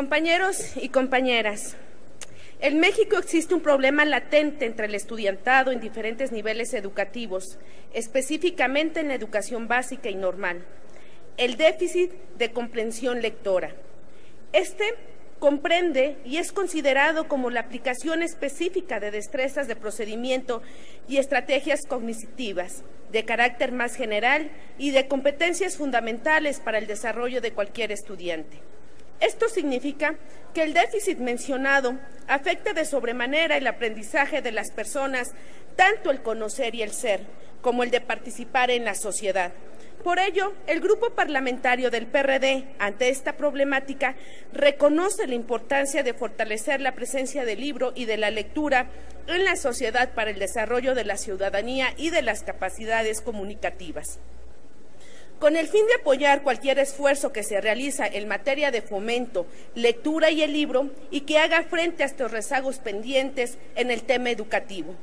Compañeros y compañeras, en México existe un problema latente entre el estudiantado en diferentes niveles educativos, específicamente en la educación básica y normal, el déficit de comprensión lectora. Este comprende y es considerado como la aplicación específica de destrezas de procedimiento y estrategias cognitivas de carácter más general y de competencias fundamentales para el desarrollo de cualquier estudiante. Esto significa que el déficit mencionado afecta de sobremanera el aprendizaje de las personas, tanto el conocer y el ser, como el de participar en la sociedad. Por ello, el grupo parlamentario del PRD, ante esta problemática, reconoce la importancia de fortalecer la presencia del libro y de la lectura en la sociedad para el desarrollo de la ciudadanía y de las capacidades comunicativas. Con el fin de apoyar cualquier esfuerzo que se realiza en materia de fomento, lectura y el libro, y que haga frente a estos rezagos pendientes en el tema educativo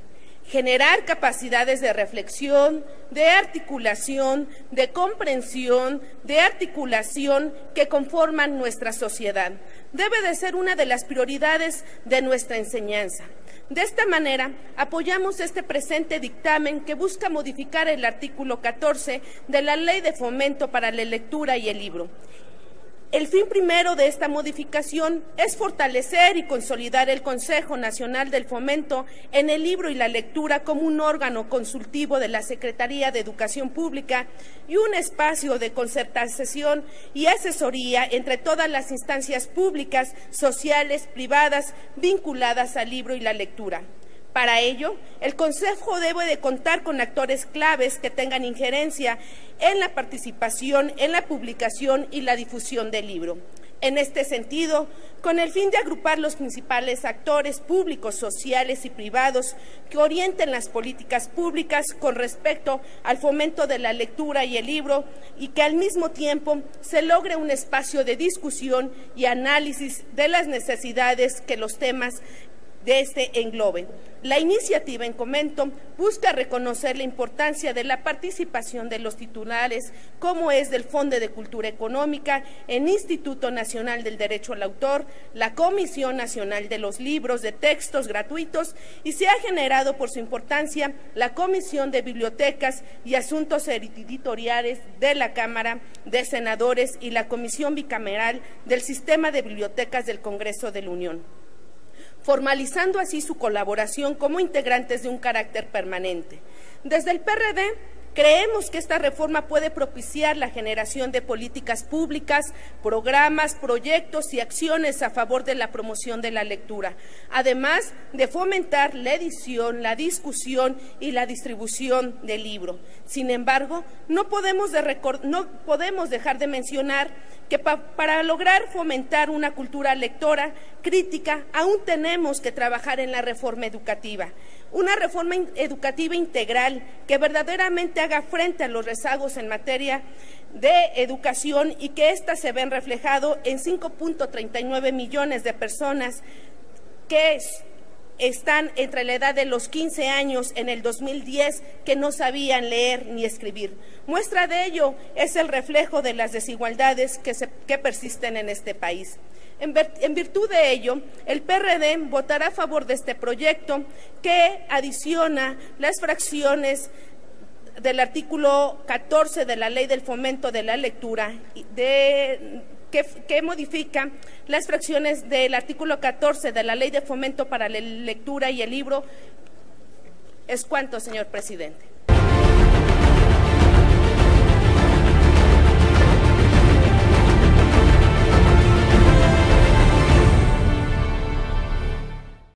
generar capacidades de reflexión, de articulación, de comprensión, de articulación que conforman nuestra sociedad. Debe de ser una de las prioridades de nuestra enseñanza. De esta manera, apoyamos este presente dictamen que busca modificar el artículo 14 de la Ley de Fomento para la Lectura y el Libro el fin primero de esta modificación es fortalecer y consolidar el Consejo Nacional del Fomento en el libro y la lectura como un órgano consultivo de la Secretaría de Educación Pública y un espacio de concertación y asesoría entre todas las instancias públicas, sociales, privadas vinculadas al libro y la lectura. Para ello, el Consejo debe de contar con actores claves que tengan injerencia en la participación, en la publicación y la difusión del libro. En este sentido, con el fin de agrupar los principales actores públicos, sociales y privados que orienten las políticas públicas con respecto al fomento de la lectura y el libro y que al mismo tiempo se logre un espacio de discusión y análisis de las necesidades que los temas de este englobe. La iniciativa en comento busca reconocer la importancia de la participación de los titulares, como es del Fondo de Cultura Económica, el Instituto Nacional del Derecho al Autor, la Comisión Nacional de los Libros de Textos Gratuitos y se ha generado por su importancia la Comisión de Bibliotecas y Asuntos Editoriales de la Cámara de Senadores y la Comisión Bicameral del Sistema de Bibliotecas del Congreso de la Unión formalizando así su colaboración como integrantes de un carácter permanente. Desde el PRD Creemos que esta reforma puede propiciar la generación de políticas públicas, programas, proyectos y acciones a favor de la promoción de la lectura, además de fomentar la edición, la discusión y la distribución del libro. Sin embargo, no podemos, dejar de mencionar que para lograr fomentar una cultura lectora crítica aún tenemos que trabajar en la reforma educativa una reforma educativa integral que verdaderamente haga frente a los rezagos en materia de educación y que ésta se ven reflejado en 5.39 millones de personas que están entre la edad de los 15 años en el 2010 que no sabían leer ni escribir. Muestra de ello es el reflejo de las desigualdades que persisten en este país. En, virtud de ello, el PRD votará a favor de este proyecto que adiciona las fracciones del artículo 14 de la Ley del Fomento de la Lectura, que, que, modifica las fracciones del artículo 14 de la Ley de Fomento para la Lectura y el Libro. ¿Es cuánto, señor presidente?